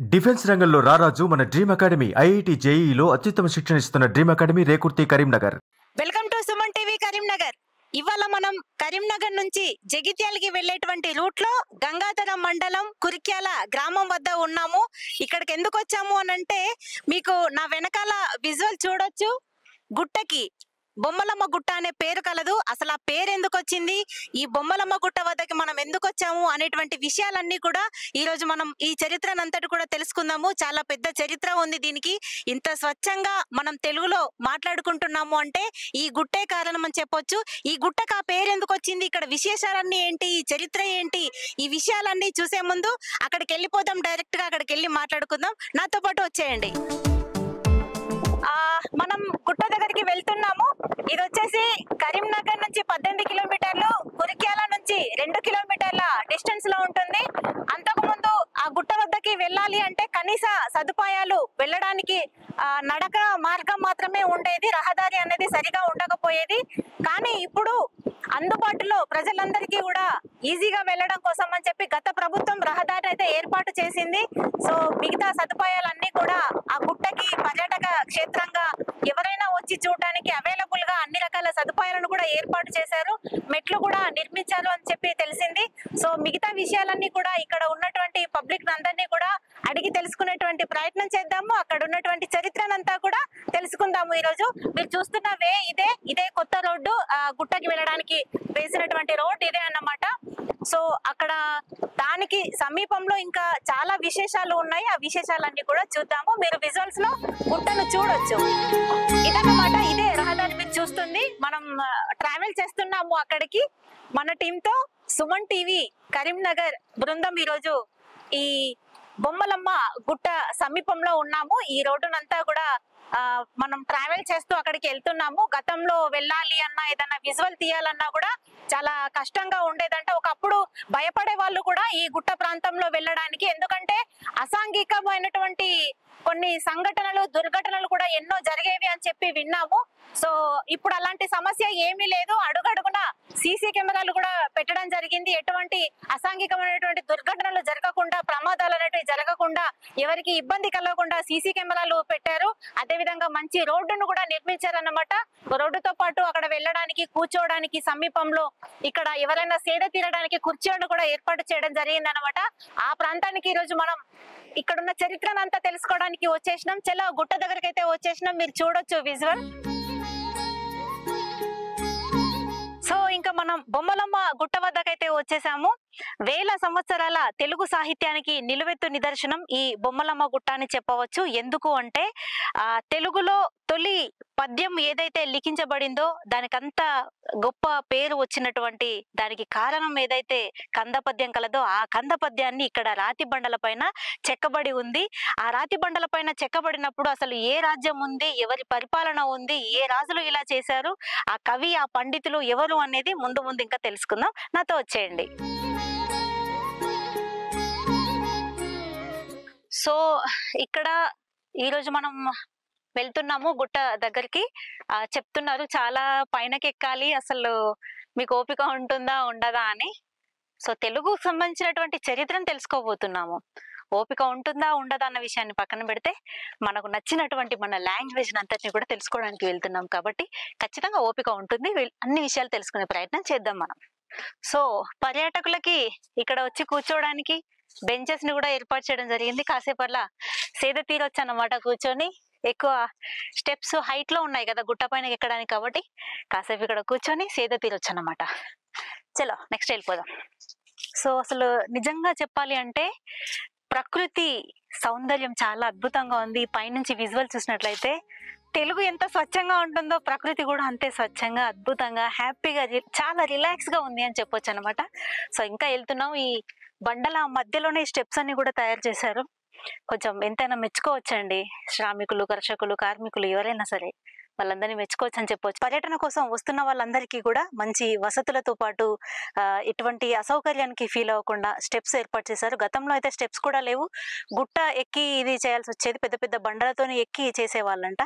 Defence రంగంలో రారాజు మన డ్రీమ్ అకాడమీ ఐఐటి జేఈలో అత్యుత్తమ శిక్షణ ఇస్తున్న dream academy Rekurthi Karimnagar. Welcome to Suman TV Karimnagar. ఇవాళ మనం కరీంనగర్ నుంచి జగిత్యాలకి వెళ్ళేటువంటి రూట్లో గంగాధర మండలం కురిక్యాల గ్రామం వద్ద ఉన్నాము. ఇక్కడికి ఎందుకు వచ్చాము అని అంటే మీకు నా వెనకాల విజువల్ చూడొచ్చు. గుట్టకి బొమ్మలమ్మ గుట్ట అనే పేరు కలదు. అసలు ఆ పేరు ఎందుకు వచ్చింది ఈ బొమ్మలమ్మ గుట్ట వద్దకి మనం ఎందుకు వచ్చాము అనేటువంటి విషయాలన్నీ కూడా ఈ రోజు మనం ఈ చరిత్రనంతటి కూడా తెలుసుకుందాము. చాలా పెద్ద చరిత్ర ఉంది దీనికి. ఇంత స్వచ్ఛంగా మనం తెలుగులో మాట్లాడుకుంటున్నాము అంటే ఈ గుట్టే కారణం అని చెప్పొచ్చు. ఈ గుట్టకు ఆ పేరు ఎందుకు వచ్చింది ఇక్కడ విశేషాలన్నీ ఏంటి? ఈ చరిత్ర ఏంటి? ఈ విషయాలన్నీ చూసే ముందు అక్కడికి వెళ్ళిపోదాం డైరెక్ట్గా అక్కడికి వెళ్ళి మాట్లాడుకుందాం. నాతో పాటు వచ్చేయండి. మనం గుట్ట దగ్గరికి వెళ్తున్నాము. ఇది వచ్చేసి కరీంనగర్ నుంచి పద్దెనిమిది కిలోమీటర్లు కురిక్యాల నుంచి రెండు కిలోమీటర్ల డిస్టెన్స్లో ఉంటుంది. అంతకుముందు ఆ గుట్ట వద్దకి వెళ్ళాలి అంటే కనీస సదుపాయాలు వెళ్ళడానికి ఆ, నడక మార్గం మాత్రమే ఉండేది. రహదారి అనేది సరిగా ఉండకపోయేది. కానీ ఇప్పుడు అందుబాటులో ప్రజలందరికీ కూడా ఈజీగా వెళ్ళడం కోసం అని చెప్పి గత ప్రభుత్వం రహదారి అయితే ఏర్పాటు చేసింది. సో మిగతా సదుపాయాలన్నీ కూడా ఆ గుట్టకి పర్యాటక క్షేత్రంగా ఎవరైనా వచ్చి చూడడానికి అవైలబుల్గా అన్ని రకాల సదుపాయాలను కూడా ఏర్పాటు చేశారు. మెట్లు కూడా నిర్మించారు అని చెప్పి తెలిసింది. సో మిగతా విషయాలన్నీ కూడా ఇక్కడ ఉన్నటువంటి పబ్లిక్ అందరినీ కూడా అడిగి తెలుసుకునేటువంటి ప్రయత్నం చేద్దాము. అక్కడ ఉన్నటువంటి చరిత్రనంతా కూడా తెలుసుకుందాము ఈ రోజు మీరు చూస్తున్న వే ఇదే ఇదే కొత్త రోడ్డు ఆ గుట్టకి వెళ్ళడానికి వేసినటువంటి రోడ్ ఇదే అన్నమాట. సో అక్కడ దానికి సమీపంలో ఇంకా చాలా విశేషాలు ఉన్నాయి. ఆ విశేషాలన్నీ కూడా చూద్దాము. మీరు విజువల్స్లో గుట్టను చూడొచ్చు. ఇదన్నమాట ఇదే రహదారి మీరు చూస్తుంది. మనం ట్రావెల్ చేస్తున్నాము అక్కడికి. మన టీమ్తో సుమన్ టీవీ కరీంనగర్ బృందం ఈరోజు ఈ బొమ్మలమ్మ గుట్ట సమీపంలో ఉన్నాము. ఈ రోడ్డునంతా కూడా మనం ట్రావెల్ చేస్తూ అక్కడికి వెళ్తున్నాము. గతంలో వెళ్ళాలి అన్నా ఏదన్నా విజువల్ తీయాలన్నా కూడా చాలా కష్టంగా ఉండేదంటే ఒకప్పుడు భయపడే వాళ్ళు కూడా ఈ గుట్ట ప్రాంతంలో వెళ్ళడానికి. ఎందుకంటే అసాంఘికమైనటువంటి కొన్ని సంఘటనలు దుర్ఘటనలు కూడా ఎన్నో జరిగేవి అని చెప్పి విన్నాము. సో ఇప్పుడు అలాంటి సమస్య ఏమీ లేదు. అడుగడుగున సీసీ కెమెరాలు కూడా పెట్టడం జరిగింది. ఎటువంటి అసాంఘికమైనటువంటి దుర్ఘటనలు జరగకుండా ప్రమాదాలు అనేటివి జరగకుండా ఎవరికి ఇబ్బంది కలగకుండా సీసీ కెమెరాలు పెట్టారు. అదే విధంగా మంచి రోడ్డును కూడా నిర్మించారన్నమాట. రోడ్డుతో పాటు అక్కడ వెళ్ళడానికి కూర్చోవడానికి సమీపంలో ఇక్కడ ఎవరైనా సేద తీరడానికి కుర్చీలను కూడా ఏర్పాటు చేయడం జరిగింది ఆ ప్రాంతానికి ఈ రోజు మనం ఇక్కడ ఉన్న చరిత్రను అంతా తెలుసుకోవడానికి వచ్చేసినాం. చాలా గుట్ట దగ్గరికి అయితే వచ్చేసినాం. మీరు చూడొచ్చు విజువల్. సో ఇంకా మనం బొమ్మలమ్మ గుట్ట వద్దకైతే వచ్చేసాము. వేల సంవత్సరాల తెలుగు సాహిత్యానికి నిలువెత్తు నిదర్శనం ఈ బొమ్మలమ్మ గుట్ట అని చెప్పవచ్చు. ఎందుకు అంటే ఆ తెలుగులో తొలి పద్యం ఏదైతే లిఖించబడిందో దానికంత గొప్ప పేరు వచ్చినటువంటి దానికి కారణం ఏదైతే కంద పద్యం కలదో ఆ కంద పద్యాన్ని ఇక్కడ రాతి బండల పైన చెక్కబడి ఉంది. ఆ రాతి బండల పైన చెక్కబడినప్పుడు అసలు ఏ రాజ్యం ఉంది? ఎవరి పరిపాలన ఉంది? ఏ రాజులు ఇలా చేశారు? ఆ కవి ఆ పండితులు ఎవరు అనేది ముందు ముందు ఇంకా తెలుసుకుందాం. నాతో వచ్చేయండి. సో ఇక్కడ ఈరోజు మనం వెళ్తున్నాము గుట్ట దగ్గరికి. ఆ, చెప్తున్నారు చాలా పైనకి ఎక్కాలి అసలు మీకు ఓపిక ఉంటుందా ఉండదా అని. సో తెలుగుకు సంబంధించినటువంటి చరిత్రను తెలుసుకోబోతున్నాము. ఓపిక ఉంటుందా ఉండదా అన్న విషయాన్ని పక్కన పెడితే మనకు నచ్చినటువంటి మన లాంగ్వేజ్ అంతటిని కూడా తెలుసుకోవడానికి వెళ్తున్నాం కాబట్టి ఖచ్చితంగా ఓపిక ఉంటుంది. అన్ని విషయాలు తెలుసుకునే ప్రయత్నం చేద్దాం మనం. సో పర్యాటకులకి ఇక్కడ వచ్చి కూర్చోవడానికి బెంచెస్ని కూడా ఏర్పాటు చేయడం జరిగింది. కాసేపు అలా సేద తీరొచ్చు అన్నమాట కూర్చొని. ఎక్కువ స్టెప్స్ హైట్లో ఉన్నాయి కదా గుట్ట పైన ఎక్కడానికి కాబట్టి కాసేపు ఇక్కడ కూర్చొని సేద తీరొచ్చు అనమాట చలో నెక్స్ట్ వెళ్ళిపోదాం. సో అసలు నిజంగా చెప్పాలి అంటే ప్రకృతి సౌందర్యం చాలా అద్భుతంగా ఉంది. పైనుంచి విజువల్ చూసినట్లయితే తెలుగు ఎంత స్వచ్ఛంగా ఉంటుందో ప్రకృతి కూడా అంతే స్వచ్ఛంగా అద్భుతంగా హ్యాపీగా చాలా రిలాక్స్గా ఉంది అని చెప్పొచ్చు అనమాట సో ఇంకా వెళ్తున్నాం. ఈ బండల మధ్యలోనే స్టెప్స్ అన్ని కూడా తయారు చేశారు. కొంచెం ఎంతైనా మెచ్చుకోవచ్చండి. శ్రామికులు కర్షకులు కార్మికులు ఎవరైనా సరే వాళ్ళందరినీ మెచ్చుకోవచ్చు అని చెప్పవచ్చు పర్యటన కోసం వస్తున్న వాళ్ళందరికీ కూడా మంచి వసతులతో పాటు ఎటువంటి అసౌకర్యానికి ఫీల్ అవ్వకుండా స్టెప్స్ ఏర్పాటు చేశారు. గతంలో అయితే స్టెప్స్ కూడా లేవు. గుట్ట ఎక్కి ఇది చేయాల్సి వచ్చేది. పెద్ద పెద్ద బండలతోని ఎక్కి చేసేవాళ్ళంట.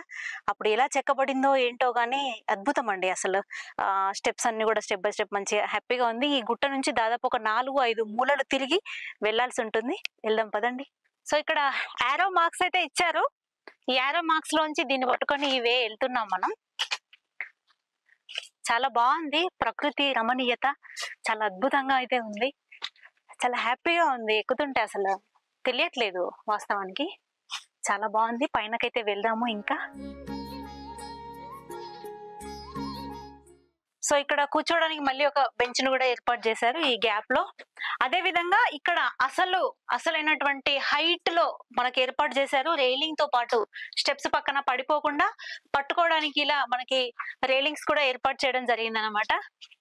అప్పుడు ఎలా చెక్కబడిందో ఏంటో కానీ అద్భుతం అండి అసలు. ఆ స్టెప్స్ అన్ని కూడా స్టెప్ బై స్టెప్ మంచిగా హ్యాపీగా ఉంది. ఈ గుట్ట నుంచి దాదాపు ఒక నాలుగు ఐదు మూలలు తిరిగి వెళ్ళాల్సి ఉంటుంది. వెళ్దాం పదండి. సో ఇక్కడ యారో మార్క్స్ అయితే ఇచ్చారు. ఈ యారో మార్క్స్ లోంచి దీన్ని పట్టుకొని ఇవే వెళ్తున్నాం మనం. చాలా బాగుంది. ప్రకృతి రమణీయత చాలా అద్భుతంగా అయితే ఉంది. చాలా హ్యాపీగా ఉంది. ఎక్కుతుంటే అసలు తెలియట్లేదు వాస్తవానికి. చాలా బాగుంది. పైనకైతే వెళ్దాము ఇంకా. సో ఇక్కడ కూర్చోడానికి మళ్ళీ ఒక బెంచ్ను కూడా ఏర్పాటు చేశారు ఈ గ్యాప్లో. అదే విధంగా ఇక్కడ అసలు అసలైనటువంటి హైట్లో మనకి ఏర్పాటు చేశారు రైలింగ్తో పాటు. స్టెప్స్ పక్కన పడిపోకుండా పట్టుకోవడానికి ఇలా మనకి రైలింగ్స్ కూడా ఏర్పాటు చేయడం జరిగింది అనమాట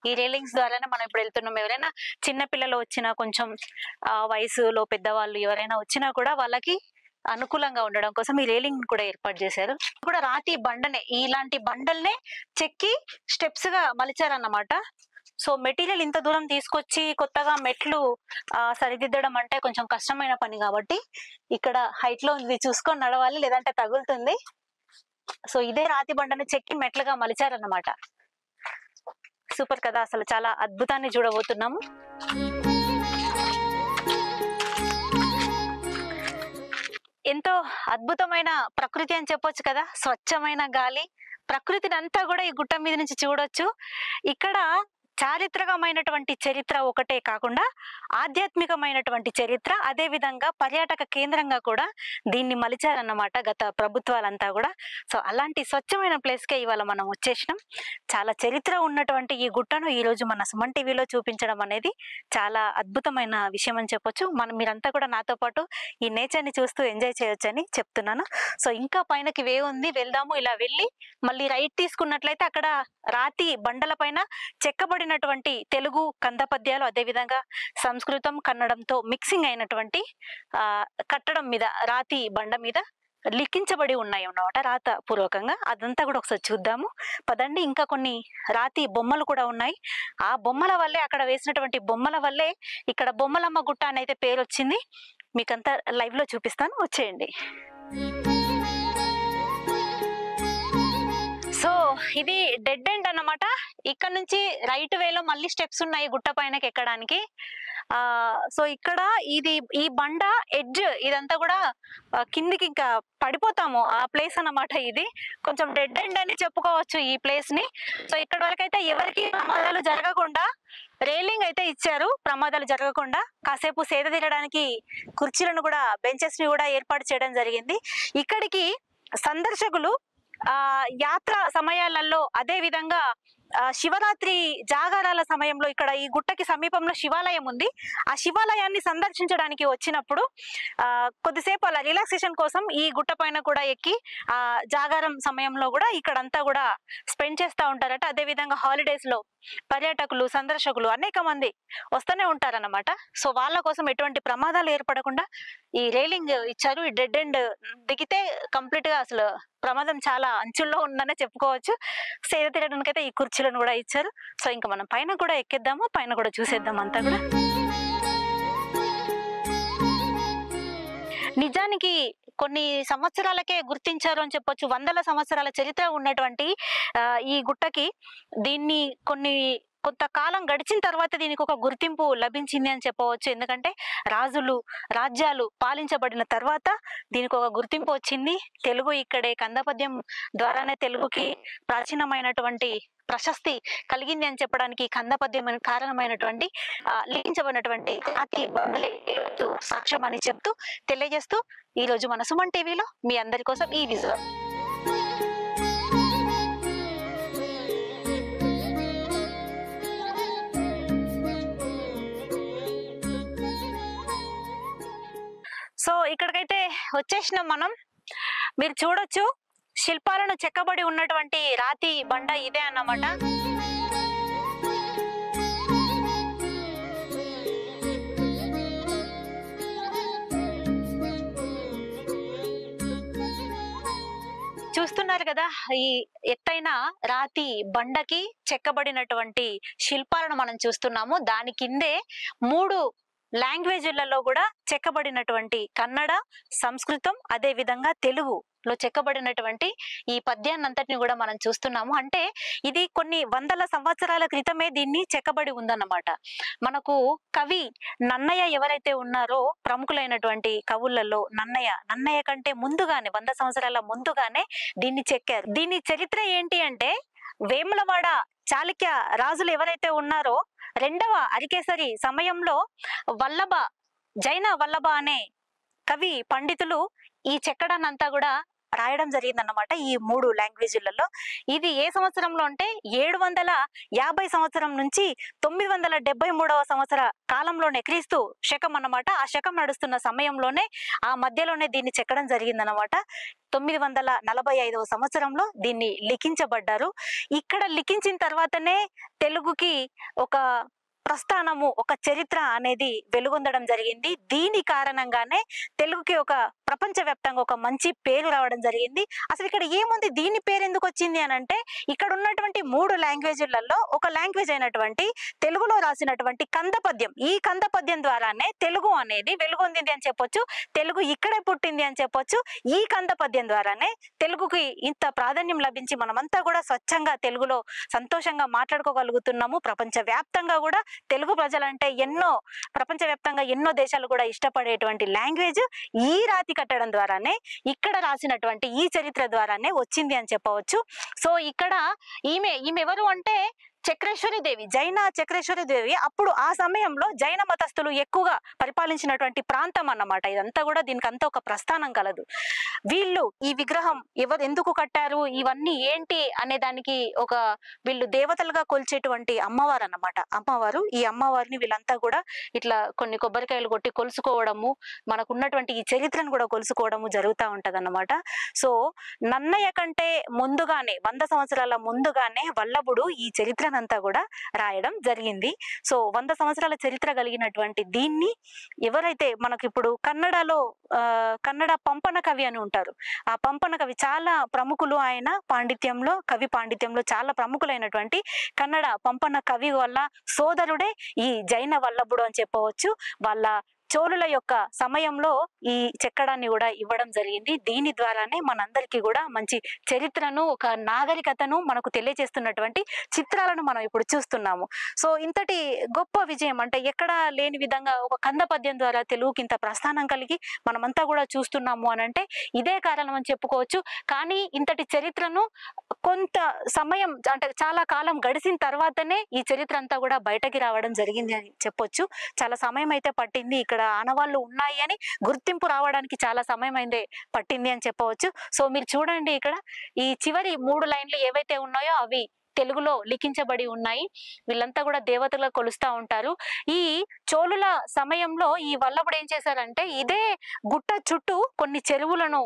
ఈ రైలింగ్స్ ద్వారానే మనం ఇప్పుడు వెళ్తున్నాం. ఎవరైనా చిన్న పిల్లలు వచ్చినా కొంచెం ఆ, వయసులో పెద్దవాళ్ళు ఎవరైనా వచ్చినా కూడా వాళ్ళకి అనుకూలంగా ఉండడం కోసం ఈ రేలింగ్ కూడా ఏర్పాటు చేశారు. కూడా రాతి బండనే ఇలాంటి బండల్నే చెక్కి స్టెప్స్గా మలిచారన్నమాట. సో మెటీరియల్ ఇంత దూరం తీసుకొచ్చి కొత్తగా మెట్లు సరిదిద్దడం అంటే కొంచెం కష్టమైన పని కాబట్టి ఇక్కడ హైట్లో ఉంది. చూసుకొని నడవాలి లేదంటే తగులుతుంది. సో ఇదే రాతి బండను చెక్కి మెట్లుగా మలిచారన్నమాట. సూపర్ కదా అసలు చాలా అద్భుతాన్ని చూడబోతున్నాము. అద్భుతమైన ప్రకృతి అని చెప్పొచ్చు కదా. స్వచ్ఛమైన గాలి. ప్రకృతిని అంతా కూడా ఈ గుట్ట మీద నుంచి చూడొచ్చు. ఇక్కడ చారిత్రకమైనటువంటి చరిత్ర ఒకటే కాకుండా ఆధ్యాత్మికమైనటువంటి చరిత్ర అదే విధంగా పర్యాటక కేంద్రంగా కూడా దీన్ని మలిచారన్నమాట గత ప్రభుత్వాలంతా కూడా. సో అలాంటి స్వచ్ఛమైన ప్లేస్కే ఇవాళ మనం వచ్చేసినాం. చాలా చరిత్ర ఉన్నటువంటి ఈ గుట్టను ఈ రోజు మన సుమన్ టీవీలో చూపించడం అనేది చాలా అద్భుతమైన విషయం అని చెప్పొచ్చు. మనం మీరంతా కూడా నాతో పాటు ఈ నేచర్ని చూస్తూ ఎంజాయ్ చేయొచ్చని చెప్తున్నాను. సో ఇంకా పైనకి వే ఉంది వెళ్దాము. ఇలా వెళ్ళి మళ్ళీ రైట్ తీసుకున్నట్లయితే అక్కడ రాతి బండల పైన చెక్కబడినటువంటి తెలుగు కంద పద్యాలు అదే విధంగా సంస్కృతం కన్నడంతో మిక్సింగ్ అయినటువంటి కట్టడం మీద రాతి బండ మీద లిఖించబడి ఉన్నాయి అన్నమాట రాత పూర్వకంగా అదంతా కూడా ఒకసారి చూద్దాము. పదండి ఇంకా కొన్ని రాతి బొమ్మలు కూడా ఉన్నాయి. ఆ బొమ్మల వల్లే అక్కడ వేసినటువంటి బొమ్మల వల్లే ఇక్కడ బొమ్మలమ్మ గుట్ట అని అయితే పేరు వచ్చింది మీకంతా లైవ్లో చూపిస్తాను. వచ్చేయండి. సో ఇది డెడ్ ఎండ్ అన్నమాట. ఇక్కడ నుంచి రైట్ వేలో మళ్ళీ స్టెప్స్ ఉన్నాయి గుట్ట పైనకి ఎక్కడానికి. ఆ సో ఇక్కడ ఇది ఈ బండ ఎడ్జ్ ఇదంతా కూడా కిందికి ఇంకా పడిపోతాము. ఆ ప్లేస్ అన్నమాట ఇది. కొంచెం డెడ్ ఎండ్ అని చెప్పుకోవచ్చు ఈ ప్లేస్ని. సో ఇక్కడ వరకు అయితే ఎవరికి ప్రమాదాలు జరగకుండా రైలింగ్ అయితే ఇచ్చారు. ప్రమాదాలు జరగకుండా కాసేపు సేద తీరడానికి కుర్చీలను కూడా బెంచెస్ని కూడా ఏర్పాటు చేయడం జరిగింది. ఇక్కడికి సందర్శకులు ఆ యాత్ర సమయాలలో అదే విధంగా శివరాత్రి జాగారాల సమయంలో ఇక్కడ ఈ గుట్టకి సమీపంలో శివాలయం ఉంది. ఆ శివాలయాన్ని సందర్శించడానికి వచ్చినప్పుడు ఆ కొద్దిసేపు అలా రిలాక్సేషన్ కోసం ఈ గుట్ట పైన కూడా ఎక్కి ఆ జాగారం సమయంలో కూడా ఇక్కడంతా కూడా స్పెండ్ చేస్తూ ఉంటారట. అదే విధంగా హాలిడేస్లో పర్యాటకులు సందర్శకులు అనేక మంది వస్తూనే ఉంటారన్నమాట. సో వాళ్ళ కోసం ఎటువంటి ప్రమాదాలు ఏర్పడకుండా ఈ రైలింగ్ ఇచ్చారు. ఈ డెడ్ ఎండ్ దిగితే కంప్లీట్గా అసలు ప్రమాదం చాలా అంచుల్లో ఉందనే చెప్పుకోవచ్చు. సేద తీయడానికి అయితే ఈ కుర్చీలను కూడా ఇచ్చారు. సో ఇంకా మనం పైన కూడా ఎక్కేద్దాము పైన కూడా చూసేద్దాం అంతా కూడా. నిజానికి కొన్ని సంవత్సరాలకే గుర్తించారు అని చెప్పొచ్చు. వందల సంవత్సరాల చరిత్ర ఉన్నటువంటి ఈ గుట్టకి దీన్ని కొన్ని కొంతకాలం గడిచిన తర్వాత దీనికి ఒక గుర్తింపు లభించింది అని చెప్పవచ్చు. ఎందుకంటే రాజులు రాజ్యాలు పాలించబడిన తర్వాత దీనికి ఒక గుర్తింపు వచ్చింది. తెలుగు ఇక్కడే కందపద్యం ద్వారానే తెలుగుకి ప్రాచీనమైనటువంటి ప్రశస్తి కలిగింది అని చెప్పడానికి కందపద్యం కారణమైనటువంటి లిఖించబడినటువంటి అతి సాక్ష్యం అని చెప్తూ తెలియజేస్తూ ఈ రోజు మన సుమన్ టీవీలో మీ అందరి కోసం ఈ విజువల్ సో ఇక్కడికైతే వచ్చేసినాం మనం. మీరు చూడొచ్చు శిల్పాలను చెక్కబడి ఉన్నటువంటి రాతి బండ ఇదే అన్నమాట. చూస్తున్నారు కదా ఈ ఎత్తైన రాతి బండకి చెక్కబడినటువంటి శిల్పాలను మనం చూస్తున్నాము. దాని కిందే మూడు లాంగ్వేజ్లలో కూడా చెక్కబడినటువంటి కన్నడ సంస్కృతం అదే విధంగా తెలుగులో చెక్కబడినటువంటి ఈ పద్యాన్ని అంతటిని కూడా మనం చూస్తున్నాము. అంటే ఇది కొన్ని వందల సంవత్సరాల క్రితమే దీన్ని చెక్కబడి ఉందన్నమాట. మనకు కవి నన్నయ్య ఎవరైతే ఉన్నారో ప్రముఖులైనటువంటి కవులలో నన్నయ్య నన్నయ్య కంటే ముందుగానే వంద సంవత్సరాల ముందుగానే దీన్ని చెక్కారు. దీని చరిత్ర ఏంటి అంటే వేములవాడ చాళుక్య రాజులు ఎవరైతే ఉన్నారో రెండవ అరికేసరి సమయంలో వల్లభ జైన వల్లభ అనే కవి పండితులు ఈ చెక్కడాన్నంతా కూడా రాయడం జరిగిందన్నమాట ఈ మూడు లాంగ్వేజ్లలో. ఇది ఏ సంవత్సరంలో అంటే ఏడు వందల యాభై సంవత్సరం నుంచి తొమ్మిది వందల డెబ్బై మూడవ సంవత్సర కాలంలోనే క్రీస్తు శకం అన్నమాట ఆ శకం నడుస్తున్న సమయంలోనే ఆ మధ్యలోనే దీన్ని చెక్కడం జరిగిందన్నమాట. తొమ్మిది వందల నలభై ఐదవ సంవత్సరంలో దీన్ని లిఖించబడ్డారు. ఇక్కడ లిఖించిన తర్వాతనే తెలుగుకి ఒక ప్రస్థానము ఒక చరిత్ర అనేది వెలుగొందడం జరిగింది. దీని కారణంగానే తెలుగుకి ఒక ప్రపంచవ్యాప్తంగా ఒక మంచి పేరు రావడం జరిగింది. అసలు ఇక్కడ ఏముంది? దీని పేరు ఎందుకు వచ్చింది అని అంటే ఇక్కడ ఉన్నటువంటి మూడు లాంగ్వేజ్లలో ఒక లాంగ్వేజ్ అయినటువంటి తెలుగులో రాసినటువంటి కంద పద్యం ఈ కంద పద్యం ద్వారానే తెలుగు అనేది వెలుగొందింది అని చెప్పొచ్చు తెలుగు ఇక్కడే పుట్టింది అని చెప్పొచ్చు. ఈ కంద పద్యం ద్వారానే తెలుగుకి ఇంత ప్రాధాన్యం లభించి మనమంతా కూడా స్వచ్ఛంగా తెలుగులో సంతోషంగా మాట్లాడుకోగలుగుతున్నాము. ప్రపంచ వ్యాప్తంగా కూడా తెలుగు ప్రజలంటే ఎన్నో ప్రపంచవ్యాప్తంగా ఎన్నో దేశాలు కూడా ఇష్టపడేటువంటి లాంగ్వేజ్. ఈ రాతి కట్టడం ద్వారానే ఇక్కడ రాసినటువంటి ఈ చరిత్ర ద్వారానే వచ్చింది అని చెప్పవచ్చు. సో ఇక్కడ ఈమె ఈమె ఎవరు అంటే చక్రేశ్వరి దేవి జైన చక్రేశ్వరి దేవి అప్పుడు ఆ సమయంలో జైన మతస్థులు ఎక్కువగా పరిపాలించినటువంటి ప్రాంతం అన్నమాట. ఇదంతా కూడా దీనికి అంతా ఒక ప్రస్థానం కలదు. వీళ్ళు ఈ విగ్రహం ఎవరు ఎందుకు కట్టారు? ఇవన్నీ ఏంటి అనే దానికి ఒక వీళ్ళు దేవతలుగా కొలిచేటువంటి అమ్మవారు అన్నమాట. అమ్మవారు ఈ అమ్మవారిని వీళ్ళంతా కూడా ఇట్లా కొన్ని కొబ్బరికాయలు కొట్టి కొలుసుకోవడము మనకు ఉన్నటువంటి ఈ చరిత్రను కూడా కొలుసుకోవడము జరుగుతూ ఉంటది సో నన్నయ్య కంటే ముందుగానే వంద సంవత్సరాల ముందుగానే వల్లభుడు ఈ చరిత్ర చరిత్రనంతా కూడా రాయడం జరిగింది. సో వంద సంవత్సరాల చరిత్ర కలిగినటువంటి దీన్ని ఎవరైతే మనకి ఇప్పుడు కన్నడలో ఆ, కన్నడ పంపన కవి అని ఉంటారు. ఆ పంపన కవి చాలా ప్రముఖులు ఆయన పాండిత్యంలో కవి పాండిత్యంలో చాలా ప్రముఖులైనటువంటి కన్నడ పంపన కవి వల్ల సోదరుడే ఈ జైన వల్లభుడు అని చెప్పవచ్చు. వాళ్ళ చోళుల యొక్క సమయంలో ఈ చెక్కడాన్ని కూడా ఇవ్వడం జరిగింది. దీని ద్వారానే మనందరికీ కూడా మంచి చరిత్రను ఒక నాగరికతను మనకు తెలియజేస్తున్నటువంటి చిత్రాలను మనం ఇప్పుడు చూస్తున్నాము. సో ఇంతటి గొప్ప విజయం అంటే ఎక్కడా లేని విధంగా ఒక కంద పద్యం ద్వారా తెలుగుకి ఇంత ప్రస్థానం కలిగి మనమంతా కూడా చూస్తున్నాము అని అంటే ఇదే కారణం అని చెప్పుకోవచ్చు. కానీ ఇంతటి చరిత్రను కొంత సమయం అంటే చాలా కాలం గడిచిన తర్వాతనే ఈ చరిత్ర అంతా కూడా బయటకి రావడం జరిగింది అని చెప్పొచ్చు. చాలా సమయం అయితే పట్టింది ఇక్కడ ఆనవాళ్ళు ఉన్నాయి అని గుర్తింపు రావడానికి చాలా సమయం అయితే పట్టింది అని చెప్పవచ్చు. సో మీరు చూడండి ఇక్కడ ఈ చివరి మూడు లైన్లు ఏవైతే ఉన్నాయో అవి తెలుగులో లిఖించబడి ఉన్నాయి. వీళ్ళంతా కూడా దేవతలుగా కొలుస్తా ఉంటారు. ఈ చోళుల సమయంలో ఈ వల్లభుడు ఏం చేశారంటే ఇదే గుట్ట చుట్టూ కొన్ని చెరువులను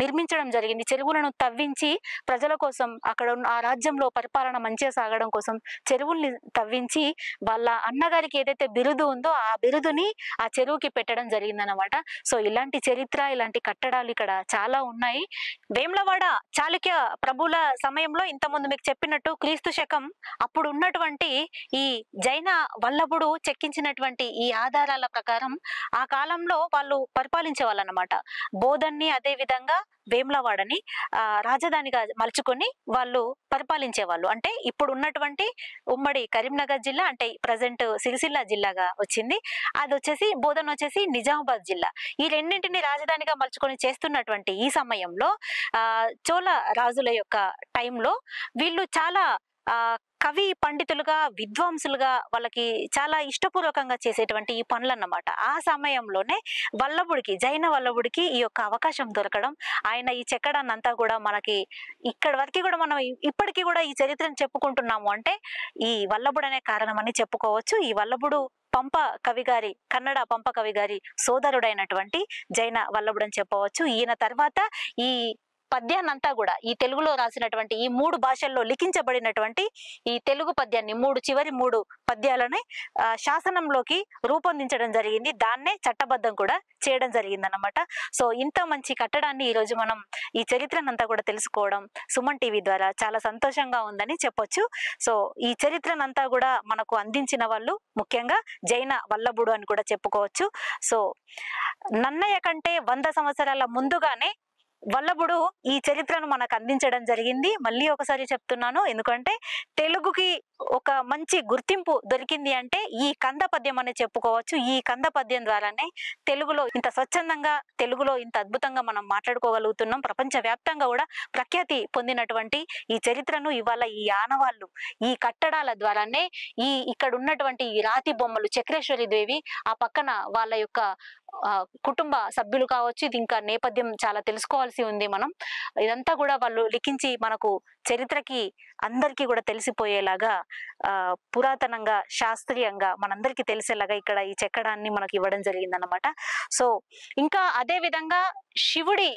నిర్మించడం జరిగింది. చెరువులను తవ్వించి ప్రజల కోసం అక్కడ ఉన్న ఆ రాజ్యంలో పరిపాలన మంచిగా సాగడం కోసం చెరువుల్ని తవ్వించి వాళ్ళ అన్నగారికి ఏదైతే బిరుదు ఉందో ఆ బిరుదుని ఆ చెరువుకి పెట్టడం జరిగిందనమాట సో ఇలాంటి చరిత్ర ఇలాంటి కట్టడాలు ఇక్కడ చాలా ఉన్నాయి. వేములవాడ చాళుక్య ప్రభుల సమయంలో ఇంతకుముందు మీకు చెప్పినట్టు క్రీస్తు శకం అప్పుడు ఉన్నటువంటి ఈ జైన వల్లభుడు చెక్కించినటువంటి ఈ ఆధారాల ప్రకారం ఆ కాలంలో వాళ్ళు పరిపాలించే వాళ్ళు అనమాట బోధన్ని అదే విధంగా వేములవాడని ఆ రాజధానిగా మలుచుకొని వాళ్ళు పరిపాలించే వాళ్ళు అంటే ఇప్పుడు ఉన్నటువంటి ఉమ్మడి కరీంనగర్ జిల్లా అంటే ప్రజెంట్ సిరిసిల్ల జిల్లాగా వచ్చింది. అది వచ్చేసి బోధన వచ్చేసి నిజామాబాద్ జిల్లా. ఈ రెండింటిని రాజధానిగా మలుచుకొని చేస్తున్నటువంటి ఈ సమయంలో ఆ చోళ రాజుల యొక్క టైంలో వీళ్ళు చాలా కవి పండితులుగా విద్వాంసులుగా వాళ్ళకి చాలా ఇష్టపూర్వకంగా చేసేటువంటి ఈ పనులు అన్నమాట ఆ సమయంలోనే వల్లభుడికి జైన వల్లభుడికి ఈ యొక్క అవకాశం దొరకడం ఆయన ఈ చెక్కడాన్నంతా కూడా మనకి ఇక్కడ వరకు కూడా మనం ఇప్పటికీ కూడా ఈ చరిత్రను చెప్పుకుంటున్నాము అంటే ఈ వల్లభుడు అనే కారణం అని చెప్పుకోవచ్చు. ఈ వల్లభుడు పంప కవి గారి కన్నడ పంప కవి గారి సోదరుడైనటువంటి జైన వల్లభుడు అని చెప్పవచ్చు. ఈయన తర్వాత ఈ పద్యాన్నంతా కూడా ఈ తెలుగులో రాసినటువంటి ఈ మూడు భాషల్లో లిఖించబడినటువంటి ఈ తెలుగు పద్యాన్ని మూడు చివరి మూడు పద్యాలని శాసనంలోకి రూపొందించడం జరిగింది. దాన్నే చట్టబద్ధం కూడా చేయడం జరిగింది అనమాట సో ఇంత మంచి కట్టడాన్ని ఈ రోజు మనం ఈ చరిత్రనంతా కూడా తెలుసుకోవడం సుమన్ టీవీ ద్వారా చాలా సంతోషంగా ఉందని చెప్పొచ్చు. సో ఈ చరిత్రనంతా కూడా మనకు అందించిన వాళ్ళు ముఖ్యంగా జైన వల్లభుడు అని కూడా చెప్పుకోవచ్చు. సో నన్నయ్య కంటే వంద సంవత్సరాల ముందుగానే వల్లభుడు ఈ చరిత్రను మనకు అందించడం జరిగింది. మళ్ళీ ఒకసారి చెప్తున్నాను. ఎందుకంటే తెలుగుకి ఒక మంచి గుర్తింపు దొరికింది అంటే ఈ కంద పద్యం అని చెప్పుకోవచ్చు. ఈ కంద పద్యం ద్వారానే తెలుగులో ఇంత స్వచ్ఛందంగా తెలుగులో ఇంత అద్భుతంగా మనం మాట్లాడుకోగలుగుతున్నాం. ప్రపంచ వ్యాప్తంగా కూడా ప్రఖ్యాతి పొందినటువంటి ఈ చరిత్రను ఇవాళ ఈ ఆనవాళ్ళు ఈ కట్టడాల ద్వారానే ఈ ఇక్కడ ఉన్నటువంటి ఈ రాతి బొమ్మలు చక్రేశ్వరి దేవి ఆ పక్కన వాళ్ళ యొక్క కుటుంబ సభ్యులు కావచ్చు ఇది ఇంకా నేపథ్యం చాలా తెలుసుకోవాల్సి ఉంది మనం. ఇదంతా కూడా వాళ్ళు లిఖించి మనకు చరిత్రకి అందరికీ కూడా తెలిసిపోయేలాగా ఆ పురాతనంగా శాస్త్రీయంగా మనందరికీ తెలిసేలాగా ఇక్కడ ఈ చెక్కడాన్ని మనకి ఇవ్వడం జరిగిందన్నమాట. సో ఇంకా అదే విధంగా శివుడి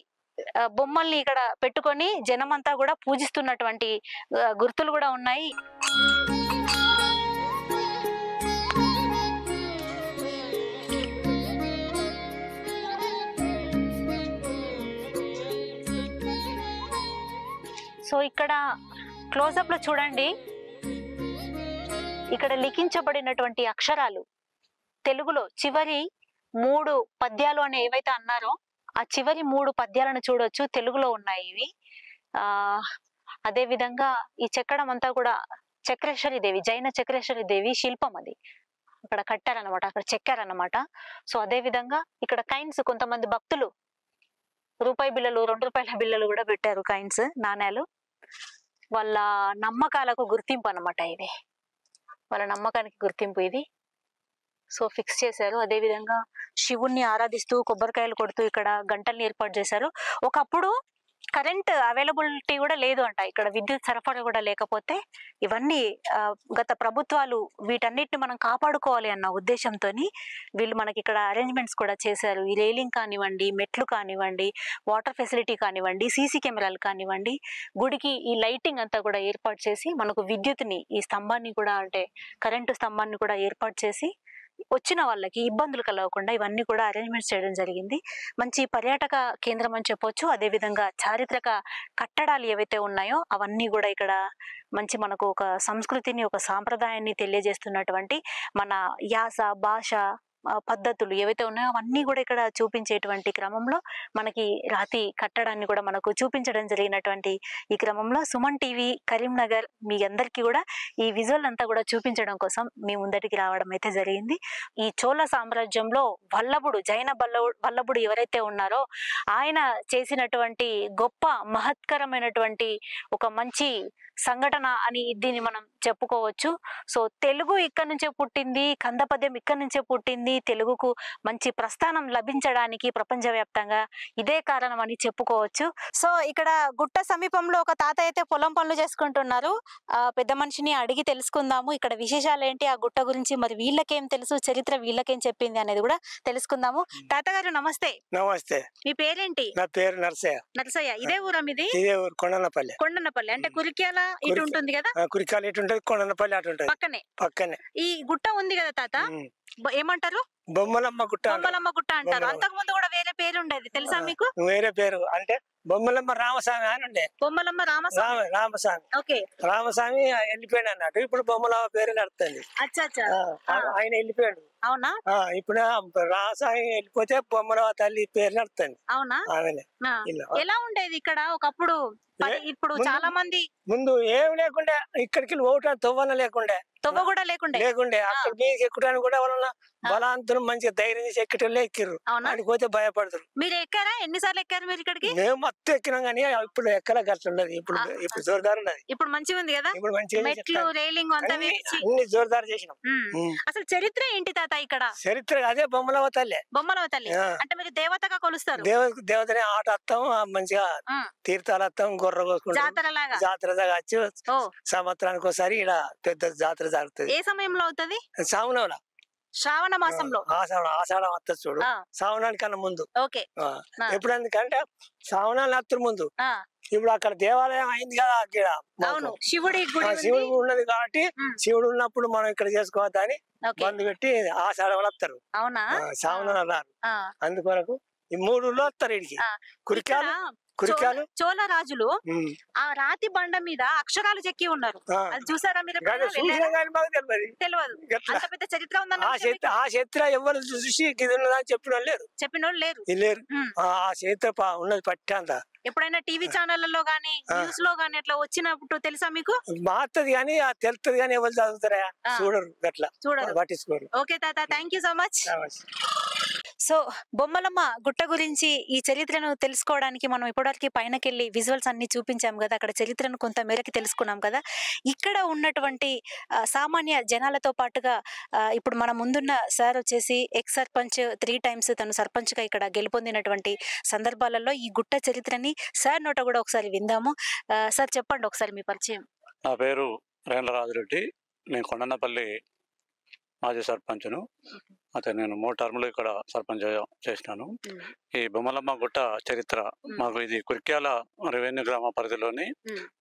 బొమ్మల్ని ఇక్కడ పెట్టుకొని జనమంతా కూడా పూజిస్తున్నటువంటి గుర్తులు కూడా ఉన్నాయి. సో ఇక్కడ క్లోజప్లో చూడండి. ఇక్కడ లిఖించబడినటువంటి అక్షరాలు. తెలుగులో చివరి మూడు పద్యాలు అని ఏవైతే అన్నారో ఆ చివరి మూడు పద్యాలను చూడొచ్చు. తెలుగులో ఉన్నాయి ఇవి. ఆ అదే విధంగా ఈ చెక్కడం అంతా కూడా చక్రేశ్వరి దేవి జైన చక్రేశ్వరి దేవి శిల్పం అది. అక్కడ కట్టారనమాట అక్కడ చెక్కారనమాట సో అదే విధంగా ఇక్కడ కైన్స్ కొంతమంది భక్తులు రూపాయి బిల్లలు రెండు రూపాయల బిల్లలు కూడా పెట్టారు కైన్స్ నాణేలు. వాళ్ళ నమ్మకాలకు గుర్తింపు అన్నమాట ఇది. వాళ్ళ నమ్మకానికి గుర్తింపు ఇది. సో ఫిక్స్ చేశారు. అదే విధంగా శివుణ్ణి ఆరాధిస్తూ కొబ్బరికాయలు కొడుతూ ఇక్కడ గంటల్ని ఏర్పాటు చేశారు. ఒకప్పుడు కరెంట్ అవైలబిలిటీ కూడా లేదు అంట. ఇక్కడ విద్యుత్ సరఫరా కూడా లేకపోతే ఇవన్నీ గత ప్రభుత్వాలు వీటన్నిటిని మనం కాపాడుకోవాలి అన్న ఉద్దేశంతో వీళ్ళు మనకి ఇక్కడ అరేంజ్మెంట్స్ కూడా చేశారు. ఈ రైలింగ్ కానివ్వండి మెట్లు కానివ్వండి వాటర్ ఫెసిలిటీ కానివ్వండి సీసీ కెమెరాలు కానివ్వండి గుడికి ఈ లైటింగ్ అంతా కూడా ఏర్పాటు చేసి మనకు విద్యుత్ని ఈ స్తంభాన్ని కూడా అంటే కరెంటు స్తంభాన్ని కూడా ఏర్పాటు చేసి వచ్చిన వాళ్ళకి ఇబ్బందులు కలగకుండా ఇవన్నీ కూడా అరేంజ్మెంట్స్ చేయడం జరిగింది. మంచి పర్యాటక కేంద్రం అని చెప్పొచ్చు. అదే విధంగా చారిత్రక కట్టడాలు ఏవైతే ఉన్నాయో అవన్నీ కూడా ఇక్కడ మంచి మనకు ఒక సంస్కృతిని ఒక సాంప్రదాయాన్ని తెలియజేస్తున్నటువంటి మన యాస భాష పద్ధతులు ఏవైతే ఉన్నాయో అవన్నీ కూడా ఇక్కడ చూపించేటువంటి క్రమంలో మనకి రాతి కట్టడాన్ని కూడా మనకు చూపించడం జరిగినటువంటి ఈ క్రమంలో సుమన్ టీవీ కరీంనగర్ మీ అందరికీ కూడా ఈ విజువల్ అంతా కూడా చూపించడం కోసం మీ ముందటికి రావడం అయితే జరిగింది. ఈ చోళ సామ్రాజ్యంలో వల్లభుడు జైన వల్లభుడు ఎవరైతే ఉన్నారో ఆయన చేసినటువంటి గొప్ప మహత్కరమైనటువంటి ఒక మంచి సంఘటన అని దీన్ని మనం చెప్పుకోవచ్చు. సో తెలుగు ఇక్కడ నుంచే పుట్టింది కందపద్యం ఇక్కడ నుంచే పుట్టింది తెలుగుకు మంచి ప్రస్థానం లభించడానికి ప్రపంచవ్యాప్తంగా ఇదే కారణం అని చెప్పుకోవచ్చు. సో ఇక్కడ గుట్ట సమీపంలో ఒక తాత అయితే పొలం పనులు చేసుకుంటున్నారు. ఆ పెద్ద మనిషిని అడిగి తెలుసుకుందాము. ఇక్కడ విశేషాలు ఏంటి? ఆ గుట్ట గురించి మరి వీళ్ళకేం తెలుసు? చరిత్ర వీళ్ళకేం చెప్పింది అనేది కూడా తెలుసుకుందాము. తాతగారు నమస్తే. నమస్తే. మీ పేరేంటి? నా పేరు నరసయ్య. నరసయ్య ఇదే ఊరా మీది? ఇదే ఊరు కొండనపల్లి కొండనపల్లి అంటే కురిక్యాల ఇటు ఉంటుంది కదా? ఆ, కురికాలు ఇటు ఉంటది. కొండనపల్లి అటు ఉంటది పక్కనే. పక్కనే. ఈ గుట్ట ఉంది కదా తాత? ఏమంటారు? బొమ్మలమ్మ గుట్ట. బొమ్మలమ్మ గుట్ట అంటారు. అంతకు ముందు కూడా వేరే పేరు ఉండేది తెలుసా. మీకు? వేరే పేరు. అంటే బొమ్మలమ్మ రామస్వామి అని ఉండే. బొమ్మలమ్మ రామస్వామి? రామ రామస్వామి. ఓకే. రామస్వామి వెళ్ళిపోయాడు అన్నట్టు. ఇప్పుడు బొమ్మలమ్మ పేరు నడుతుంది ఆయన వెళ్ళిపోయాడు. అవునా? ఇప్పుడు రామస్వామి వెళ్ళిపోతే బొమ్మలమ్మ తల్లి పేరు నడుతుంది అవునా. ఎలా ఉండేది ఇక్కడ? ఒకప్పుడు ఇప్పుడు చాలా మంది ముందు ఏం లేకుండే. ఇక్కడికి ఓట తవ్వన లేకుండే. తొవ్వ కూడా లేకుండే? లేకుండే. అక్కడ మీకు ఎక్కుటానికి కూడా వలన బలాంతులు మంచిగా ధైర్యం చేసి ఎక్కటోళ్ళే ఎక్కిర్రు. అవునా? ఆడికి పోతే భయపడతారు. మీరు ఎక్కారా? ఎన్నిసార్లు ఎక్కారు మీరు ఇక్కడికి? మేము మొత్తం ఎక్కినాం కానీ ఇప్పుడు ఎక్కల గట్ల ఉన్నది ఇప్పుడు. ఇప్పుడు జోరుదారు ఉన్నది. ఇప్పుడు మంచిగా ఉంది కదా? ఇప్పుడు మంచిగా మెట్లు చెప్తాను. రైలింగ్ అంతా అన్ని వేసి అన్ని జోరుదారు చేసినాం. ఉమ్. ఉమ్. అసలు చరిత్ర ఏంటి తాత ఇక్కడ? చరిత్ర అదే బొమ్మలవ తల్లే. బొమ్మలవ తల్లి. ఆ. అంటే మీరు దేవతగా కొలుస్తారు. దేవ దేవతని ఆట వస్తాం ఆ మంచిగా ఆ. తీర్థాలు వస్తాం గొర్రె కోసుకుంటాం. జాతర లాగా జాతర దాకా వచ్చి ఓ. సంవత్సరానికి ఒకసారి ఇక్కడ పెద్ద జాతర జరుగుతుంది. ఏ సమయంలో అవుతది? సామునవల శ్రావణ మాసంలో. ఆషాఢం ఆషాఢం వస్తుంది చూడు. శ్రావణానికన్నా ముందు. ఓకే. ఆ, ఆ. ఎప్పుడు ఎందుకంటే శ్రావణాన్ని అత్తురు ముందు. ఇప్పుడు అక్కడ దేవాలయం అయింది కదా అక్కడ. అవును. శివుడి. శివుడు ఉన్నది కాబట్టి. శివుడు ఉన్నప్పుడు మనం ఇక్కడ చేసుకోవద్దని ఓకే. బంద్ పెట్టి ఆషాఢంలో వస్తారు అవునా? శ్రావణంలో ఆ, అందుకొరకు ఈ మూడు వస్తారు ఇడికి కురికాలు చోళ- రాజులు. ఆ రాతి బండ మీద అక్షరాలు చెక్కి ఉన్నారు. అది చూసారా మీరు? తెలియదు. అంత పెద్ద చరిత్ర ఉందన్న ఆ చేతిలో ఎవరు చూసి ఇది ఉన్నదని చెప్పిన లేరు. చెప్పిన లేరు. లేరు. ఆ పా- ఉన్నది పట్టి అంత ఎప్పుడైనా టీవీ ఛానళ్ళలో గానీ. న్యూస్లో గానీ అట్లా వచ్చినప్పుడు తెలుసా మీకు? మారుతుంది కానీ తెలుస్తుంది కానీ ఎవరు చదువుతారా. చూడరు గట్లా చూడరు. పట్టించుకోరు ఓకే తాత thank you so much. So Bommalamma గుట్ట గురించి ఈ చరిత్రను తెలుసుకోవడానికి మనం ఇప్పటివరకు పైనకెళ్ళి విజువల్స్ అన్ని చూపించాం కదా అక్కడ చరిత్రను కొంత మేరకు తెలుసుకున్నాం కదా. ఇక్కడ ఉన్నటువంటి సామాన్య జనాలతో పాటుగా ఇప్పుడు మన ముందున్న సార్ వచ్చేసి ఎక్స్ సర్పంచ్ త్రీ టైమ్స్ తను సర్పంచ్గా ఇక్కడ గెలుపొందినటువంటి సందర్భాలలో ఈ గుట్ట చరిత్రని సార్ నోట కూడా ఒకసారి విందాము. సార్ చెప్పండి ఒకసారి మీ పరిచయం. నా పేరు రేంద్రరాజురెడ్డి నేను కొండన్నపల్లి మాజీ సర్పంచ్ను. అయితే నేను మూడు టర్ములు ఇక్కడ సర్పంచ్ చేసినాను. ఈ బొమ్మలమ్మ గుట్ట చరిత్ర మాకు ఇది కురిక్యాల రెవెన్యూ గ్రామ పరిధిలోని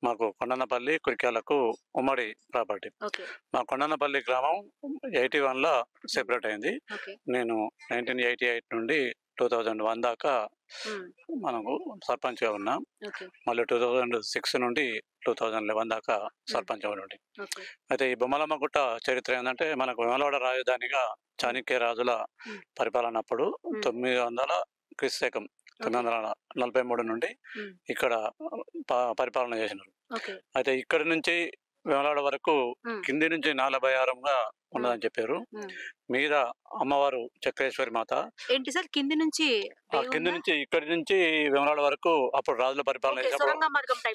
మాకు కొండన్నపల్లి కురిక్యాలకు ఉమ్మడి ప్రాపర్టీ. మా కొండన్నపల్లి గ్రామం ఎయిటీ వన్లో సెపరేట్ అయింది. నేను నైన్టీన్ ఎయిటీ ఎయిట్ నుండి టూ థౌజండ్ వన్ దాకా మనకు సర్పంచ్గా ఉన్నాం. ఓకే. మళ్ళీ టూ థౌజండ్ సిక్స్ నుండి టూ థౌజండ్ లెవెన్ దాకా సర్పంచ్గా ఉండి ఓకే. అయితే ఈ బొమ్మలమ్మ గుట్ట చరిత్ర ఏంటంటే మనకు వేమలవాడ రాజధానిగా చాణక్య రాజుల. పరిపాలన అప్పుడు. తొమ్మిది వందల క్రిస్తకం తొమ్మిది వందల నలభై మూడు నుండి. ఇక్కడ పరిపాలన చేసినారు. అయితే ఇక్కడి నుంచి వేమలవాడ వరకు. కింది నుంచి నలభై ఆరంగా ఉన్నదని చెప్పారు. మీద అమ్మవారు చక్రేశ్వరి మాత. ఏంటి సార్? కింది నుంచి కింది? నుంచి ఇక్కడి నుంచి వేమలవాడ వరకు అప్పుడు రాజుల పరిపాలన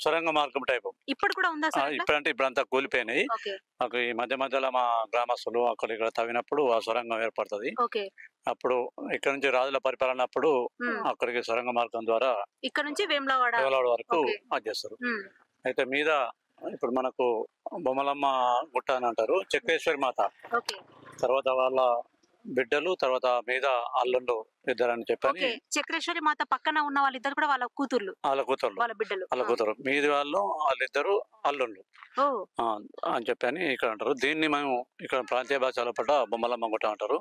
సొరంగ మార్గం టైప్. ఇప్పుడు కూడా ఉందా? ఇప్పుడంటే ఇప్పుడంతా కూలిపోయినాయి. మాకు ఈ మధ్య మధ్యలో మా గ్రామస్తులు అక్కడ ఇక్కడ తవ్వినప్పుడు ఆ సొరంగం ఏర్పడుతుంది. అప్పుడు ఇక్కడ నుంచి రాజుల పరిపాలన అప్పుడు. అక్కడికి సొరంగ మార్గం ద్వారా ఇక్కడ నుంచి వేములవాడ. వరకు చేస్తారు. అయితే మీద ఇప్పుడు మనకు బొమ్మలమ్మ గుట్ట అని అంటారు చక్రేశ్వరి మాత. తర్వాత వాళ్ళ బిడ్డలు తర్వాత మీద అల్లుండు ఇద్దరు అని చెప్పని చక్రేశ్వరి మాత పక్కన ఉన్న వాళ్ళిద్దరు కూడా వాళ్ళ కూతుర్లు. వాళ్ళ కూతురు వాళ్ళ బిడ్డలు. వాళ్ళ కూతురు మీది వాళ్ళు వాళ్ళిద్దరు ఆ, అని చెప్పని ఇక్కడ అంటారు. దీన్ని మేము ఇక్కడ ప్రాంతీయ భాషల పట్ల బొమ్మలమ్మ గుట్ట అంటారు.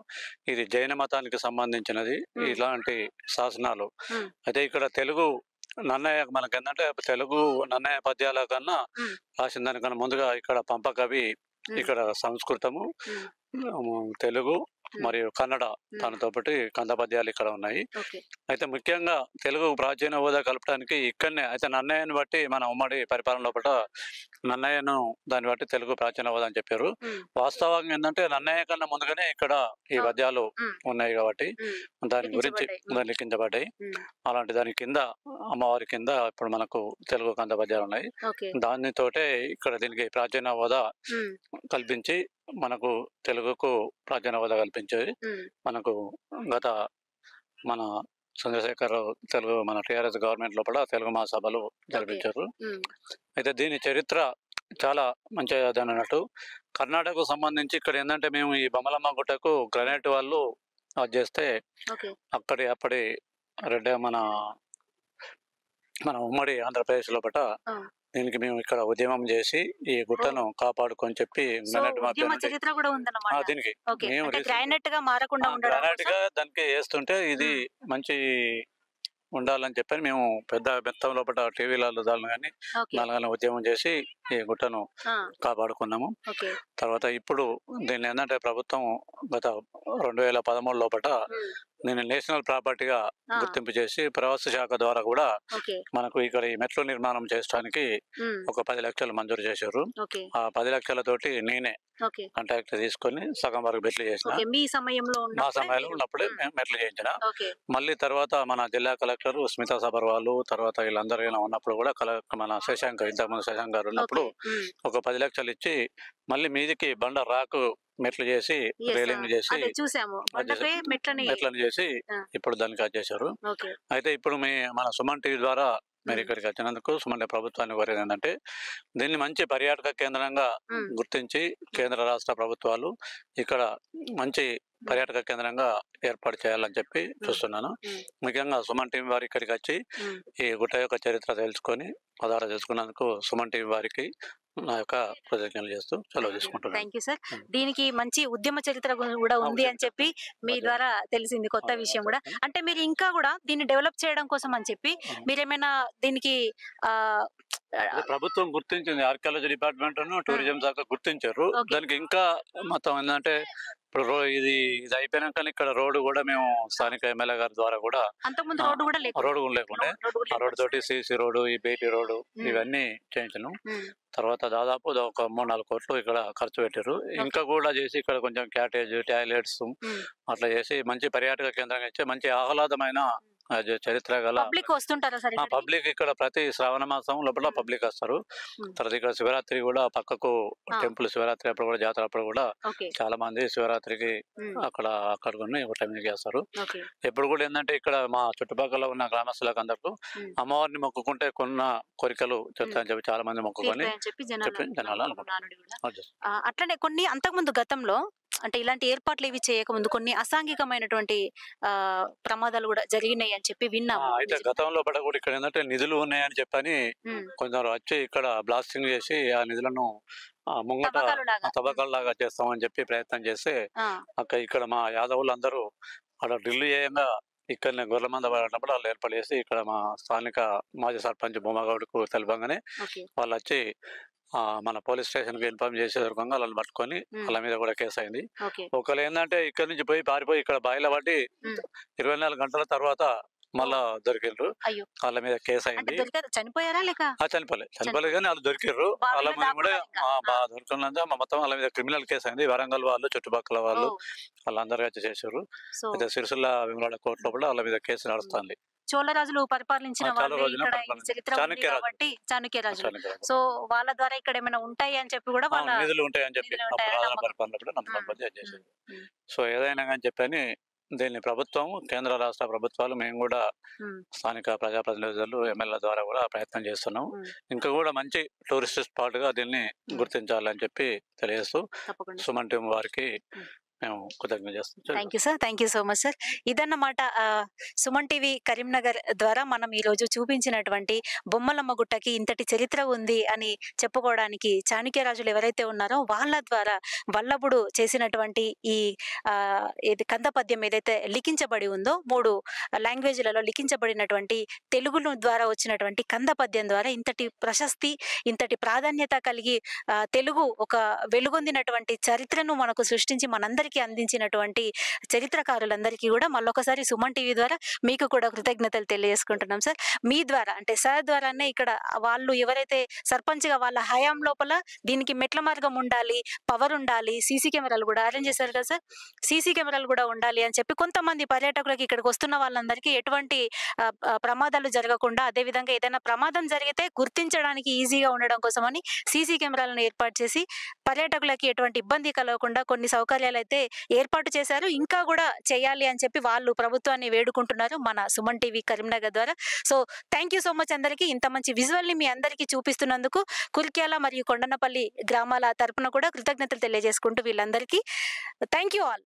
ఇది జైన మతానికి సంబంధించినది. ఇలాంటి శాసనాలు. అయితే ఇక్కడ తెలుగు నన్నయ్య మనకి ఏంటంటే తెలుగు నన్నయ్య పద్యాల కన్నా. రాసిన దానికన్నా ముందుగా ఇక్కడ పంప కవి మ్. ఇక్కడ సంస్కృతము తెలుగు మరియు కన్నడ దానితో పాటు కంద పద్యాలు ఇక్కడ ఉన్నాయి. అయితే ముఖ్యంగా తెలుగు ప్రాచీన హోదా కలపడానికి ఇక్కడనే అయితే నన్నయ్యను బట్టి మన ఉమ్మడి పరిపాలన లోపల నన్నయ్యను దాన్ని బట్టి తెలుగు ప్రాచీన హోదా అని చెప్పారు. వాస్తవంగా ఏంటంటే నన్నయ్య కన్నా ముందుగానే ఇక్కడ ఈ. పద్యాలు ఉన్నాయి కాబట్టి దాని గురించి. దాని లిఖించబడ్డాయి. ఉమ్, అలాంటి దాని కింద అమ్మవారి కింద ఇప్పుడు మనకు తెలుగు కంద పద్యాలు ఉన్నాయి దానితోటే ఇక్కడ దీనికి ప్రాచీన హోదా కల్పించి మనకు తెలుగుకు ప్రాచీన హోదా కల్పించేది మనకు గత మన చంద్రశేఖర్ తెలుగు మన టిఆర్ఎస్ గవర్నమెంట్ లోపల తెలుగు మహాసభలు జరిపించారు. అయితే దీని చరిత్ర చాలా మంచిగా దాని అన్నట్టు కర్ణాటకకు సంబంధించి ఇక్కడ ఏంటంటే మేము ఈ బొమ్మలమ్మ గుట్టకు గ్రనైట్ వాళ్ళు చేస్తే అక్కడి అప్పటి రెడ్డి మన మన ఉమ్మడి ఆంధ్రప్రదేశ్ లోపల. దీనికి మేము ఇక్కడ ఉద్యమం చేసి ఈ గుట్టను కాపాడుకొని చెప్పి చరిత్ర కూడా ఉందన్నమాట. దీనికి. మేము అంటే recent- గ్రానైట్గా మారకుండా ఉండడం గ్రానైట్ కోసం? గా దానికి వేస్తుంటే ఇది మంచి ఉండాలని చెప్పని మేము పెద్ద బెత్తం లోపల టీవీలలో దాని కానీ నలగని ఉద్యమం చేసి ఈ గుట్టను కాపాడుకున్నాము. తర్వాత ఇప్పుడు దీన్ని ఏంటంటే ప్రభుత్వం గత రెండు వేల పదమూడు లోపల దీన్ని నేషనల్ ప్రాపర్టీగా గుర్తింపు చేసి ప్రవాస శాఖ ద్వారా కూడా మనకు ఇక్కడ ఈ మెట్రో నిర్మాణం చేయడానికి ఒక పది లక్షలు మంజూరు చేశారు. ఆ పది లక్షలతోటి నేనే కాంటాక్ట్ తీసుకొని సగం వరకు బెట్లు చేసిన. మీ సమయంలో మా ఉన్నప్పుడే సమయంలో ఉన్నప్పుడే మెట్లు చేయించిన. మళ్ళీ తర్వాత మన జిల్లా కలెక్టర్ స్మితా సబర్ వాళ్ళు తర్వాత వీళ్ళందరూ ఉన్నప్పుడు కూడా మన శశాంక్ ఇంతకుముందు శశాంక్ గారు ఉన్నప్పుడు ఒక పది లక్షలు ఇచ్చి మళ్ళీ మీదికి బండ రాకు మెట్లు చేసి రైలింగ్ చేసి చూసాము మెట్లని చేసి. ఇప్పుడు దానికి చేశారు అయితే ఇప్పుడు మీ మన సుమన్ టీవీ ద్వారా మీరు. ఇక్కడికి వచ్చినందుకు సుమన్ ప్రభుత్వాన్ని కోరేది ఏంటంటే దీన్ని మంచి పర్యాటక కేంద్రంగా. గుర్తించి కేంద్ర రాష్ట్ర ప్రభుత్వాలు ఇక్కడ మంచి పర్యాటక కేంద్రంగా ఏర్పాటు చేయాలని చెప్పి చూస్తున్నాను. ముఖ్యంగా సుమన్ టీం వారు ఇక్కడికి వచ్చి. ఈ గుట్ట యొక్క చరిత్ర తెలుసుకొని ఆధార చేసుకున్నందుకు సుమన్ టీం వారికి నా యొక్క కృతజ్ఞతలు చేస్తూ సెలవు తీసుకుంటున్నాను థ్యాంక్ యూ సార్. దీనికి మంచి ఉద్యమ చరిత్ర కూడా ఉంది అని చెప్పి మీ. ద్వారా తెలిసింది కొత్త విషయం. కూడా అంటే మీరు ఇంకా కూడా దీన్ని డెవలప్ చేయడం కోసం అని చెప్పి. మీరేమైనా దీనికి ప్రభుత్వం గుర్తించింది ఆర్కియాలజీ డిపార్ట్మెంట్ టూరిజం శాఖ గుర్తించారు. దానికి ఇంకా మొత్తం ఏంటంటే ఇప్పుడు ఇది ఇది అయిపోయినాక ఇక్కడ రోడ్డు కూడా మేము స్థానిక ఎమ్మెల్యే గారి ద్వారా కూడా రోడ్డు కూడా లేకుండా. ఆ రోడ్డు తోటి సిసి రోడ్డు ఈ బేటీ రోడ్డు. ఇవన్నీ చేయించను. తర్వాత దాదాపు ఒక మూడు నాలుగు కోట్లు ఇక్కడ ఖర్చు పెట్టారు ఇంకా కూడా చేసి ఇక్కడ కొంచెం క్యాటేజ్ టాయిలెట్స్. అట్లా చేసి మంచి పర్యాటక కేంద్రంగా ఇచ్చి మంచి ఆహ్లాదమైన చరిత్ర గల పబ్లిక్ వస్తుంటారా సార్ ఆ ఇక్కడికి? పబ్లిక్ ఇక్కడ ప్రతి శ్రావణ మాసం లోపల. పబ్లిక్ వస్తారు. తర్వాత ఇక్కడ శివరాత్రి కూడా పక్కకు. టెంపుల్ శివరాత్రి అప్పుడు కూడా జాతర అప్పుడు కూడా చాలా మంది శివరాత్రికి. అక్కడ అక్కడ కొన్ని ఒక టైం చేస్తారు ఎప్పుడు కూడా ఏంటంటే ఇక్కడ మా చుట్టుపక్కల ఉన్న గ్రామస్తులకు అందరికీ మ్మ్. అమ్మవారిని మొక్కుకుంటే కొన్న కోరికలు చెప్తాయని చెప్పి చాలా మంది మొక్కుకొని చెప్పి జనాలు అనుకుంటున్నారు. అట్లనే కొన్ని అంతకుముందు గతంలో అంటే ఇలాంటి ఏర్పాట్లు ఇవి చేయకముందు కొన్ని అసాంఘికమైనటువంటి ప్రమాదాలు కూడా జరిగినాయి అని చెప్పి ఆ, విన్నాము అయితే గతంలో పడ కూడా ఇక్కడ ఏంటంటే నిధులు ఉన్నాయని చెప్పని కొందరు వచ్చి ఇక్కడ బ్లాస్టింగ్ చేసి ఆ నిధులను ముంగట తవ్వకాలులాగా. తవ్వకాల్లాగా చేస్తామని చెప్పి ప్రయత్నం చేస్తే అక్కడ ఇక్కడ మా యాదవులు అందరూ అక్కడ డ్రిల్ చేయంగా ఇక్కడనే గొర్రెల మంద పడినప్పుడు వాళ్ళు ఏర్పాటు చేసి ఇక్కడ మా స్థానిక మాజీ సర్పంచ్ బొమ్మగౌడ్కు తెలపంగానే వాళ్ళు వచ్చి మన పోలీస్ స్టేషన్కి ఇన్ఫార్మ్ చేసే దొరకంగా వాళ్ళని పట్టుకొని. వాళ్ళ మీద కూడా కేసు అయింది ఒకళ్ళు ఏంటంటే ఇక్కడ నుంచి పోయి పారిపోయి ఇక్కడ బాయిల పట్టి. ఇరవై నాలుగు గంటల తర్వాత మళ్ళా దొరికిండ్రు. వాళ్ళ మీద కేసు అయింది చనిపోయారా లేక? చనిపోలేదు చనిపోలేదు కానీ వాళ్ళు దొరికిర్రు. వాళ్ళ మీద కూడా బాగా దొరికినంత మొత్తం వాళ్ళ మీద క్రిమినల్ కేసు అయింది వరంగల్ వాళ్ళు చుట్టుపక్కల వాళ్ళు వాళ్ళందరూ వచ్చి చేశారు. అయితే సిరిసిల్ల విమలాడ కోర్టులో కూడా వాళ్ళ మీద కేసు నడుస్తుంది. చోళరాజులు పరిపాలించిన ఆ, చాలా వాళ్ళు రోజులు ఇక్కడ. చరిత్ర ఉంది రాజులు. కాబట్టి చాణక్య రాజులు రాజులు. సో వాళ్ళ ద్వారా ఇక్కడ ఏమైనా ఉంటాయి అని చెప్పి కూడా వాళ్ళ నిధులు ఉంటాయని చెప్పి రాజుల. సో ఏదైనా కానీ చెప్పని దీన్ని ప్రభుత్వం కేంద్ర రాష్ట్ర ప్రభుత్వాలు మేము కూడా. స్థానిక ప్రజాప్రతినిధులు ఎమ్మెల్యే ద్వారా కూడా ప్రయత్నం చేస్తున్నాం. ఇంకా కూడా మంచి టూరిస్ట్ స్పాట్గా దీన్ని గుర్తించాలని చెప్పి తెలియజేస్తూ సుమన్ టీం వారికి మ్మ్. కృతజ్ఞత చేస్తాం thank you sir thank you so much sir ఇదన్నమాట సుమన్ టీవీ కరీంనగర్ ద్వారా మనం ఈ రోజు చూపించినటువంటి బొమ్మలమ్మ గుట్టకి ఇంతటి చరిత్ర ఉంది అని చెప్పుకోవడానికి చాణక్య రాజులు ఎవరైతే ఉన్నారో వాళ్ళ ద్వారా వల్లభుడు చేసినటువంటి ఈ ఆ, ఇది కంద పద్యం ఏదైతే లిఖించబడి ఉందో మూడు లాంగ్వేజ్లలో లిఖించబడినటువంటి తెలుగు ద్వారా వచ్చినటువంటి కంద పద్యం ద్వారా ఇంతటి ప్రశస్తి ఇంతటి ప్రాధాన్యత కలిగి తెలుగు ఒక వెలుగొందినటువంటి చరిత్రను మనకు సృష్టించి మనందరికీ అందించినటువంటి చరిత్రకారులందరికీ కూడా మళ్ళొకసారి సుమన్ టీవీ ద్వారా మీకు కూడా కృతజ్ఞతలు తెలియజేసుకుంటున్నాం సార్. మీ ద్వారా అంటే సార్ ద్వారానే ఇక్కడ వాళ్ళు ఎవరైతే సర్పంచ్గా వాళ్ళ హయాం లోపల దీనికి మెట్ల మార్గం ఉండాలి పవర్ ఉండాలి సీసీ కెమెరాలు కూడా అరేంజ్ చేశారు కదా సార్. సీసీ కెమెరాలు కూడా ఉండాలి అని చెప్పి కొంతమంది పర్యాటకులకి ఇక్కడికి వస్తున్న వాళ్ళందరికీ ఎటువంటి ప్రమాదాలు జరగకుండా అదే విధంగా ఏదైనా ప్రమాదం జరిగితే గుర్తించడానికి ఈజీగా ఉండడం కోసమని సీసీ కెమెరాలను ఏర్పాటు చేసి పర్యాటకులకి ఎటువంటి ఇబ్బంది కలగకుండా కొన్ని సౌకర్యాలు అయితే ఏర్పాటు చేశారు. ఇంకా కూడా చేయాలి అని చెప్పి వాళ్ళు ప్రభుత్వాన్ని వేడుకుంటున్నారు మన సుమన్ టీవీ కరీంనగర్ ద్వారా. So thank you so much అందరికీ. ఇంత మంచి విజువల్ని మీ అందరికీ చూపిస్తున్నందుకు కురిక్యాల మరియు కొండనపల్లి గ్రామాల తరపున కూడా కృతజ్ఞతలు తెలియజేసుకుంటూ వీళ్ళందరికీ. Thank you all.